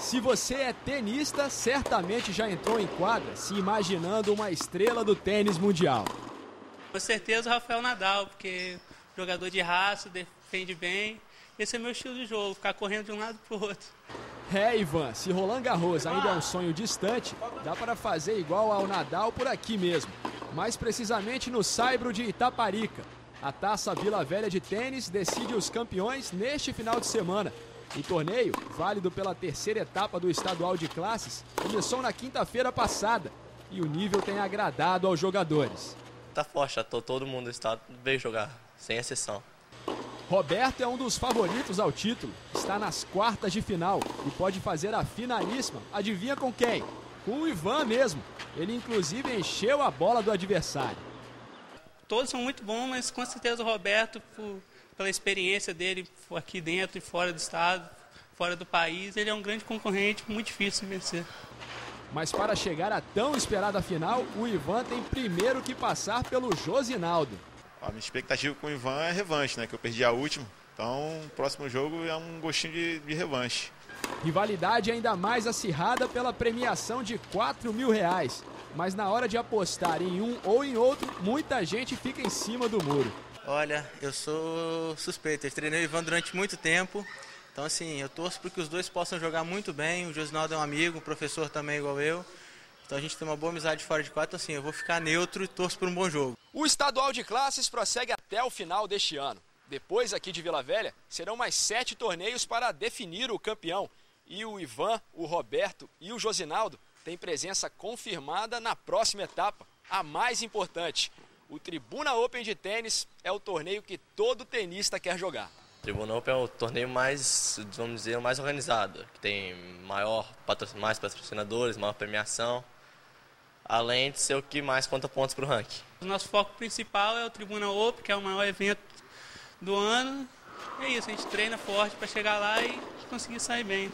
Se você é tenista, certamente já entrou em quadra se imaginando uma estrela do tênis mundial. Com certeza o Rafael Nadal, porque jogador de raça, defende bem. Esse é meu estilo de jogo, ficar correndo de um lado para o outro. É, Ivan, se Roland Garros ainda é um sonho distante, dá para fazer igual ao Nadal por aqui mesmo. Mais precisamente no Saibro de Itaparica. A Taça Vila Velha de Tênis decide os campeões neste final de semana. O torneio, válido pela terceira etapa do estadual de classes, começou na quinta-feira passada e o nível tem agradado aos jogadores. Tá forte, todo mundo do estado veio jogar, sem exceção. Roberto é um dos favoritos ao título, está nas quartas de final e pode fazer a finalíssima. Adivinha com quem? Com o Ivan mesmo. Ele inclusive encheu a bola do adversário. Todos são muito bons, mas com certeza o Roberto, por, pela experiência dele aqui dentro e fora do estado, fora do país, ele é um grande concorrente, muito difícil de vencer. Mas para chegar à tão esperada final, o Ivan tem primeiro que passar pelo Josinaldo. A minha expectativa com o Ivan é revanche, né? Que eu perdi a última. Então, o próximo jogo é um gostinho de, de revanche. Rivalidade ainda mais acirrada pela premiação de 4 mil reais. Mas na hora de apostar em um ou em outro, muita gente fica em cima do muro. Olha, eu sou suspeito. Eu treinei o Ivan durante muito tempo. Então, assim, eu torço para que os dois possam jogar muito bem. O Josinaldo é um amigo, um professor também igual eu. Então a gente tem uma boa amizade fora de quadro, então, assim, eu vou ficar neutro e torço por um bom jogo. O estadual de classes prossegue até o final deste ano. Depois, aqui de Vila Velha, serão mais sete torneios para definir o campeão. E o Ivan, o Roberto e o Josinaldo têm presença confirmada na próxima etapa, a mais importante. O Tribuna Open de tênis é o torneio que todo tenista quer jogar. Tribuna Open é o torneio mais, vamos dizer, mais organizado, que tem maior, mais patrocinadores, maior premiação, além de ser o que mais conta pontos para o ranking. O nosso foco principal é o Tribuna Open, que é o maior evento do ano. É isso, a gente treina forte para chegar lá e conseguir sair bem.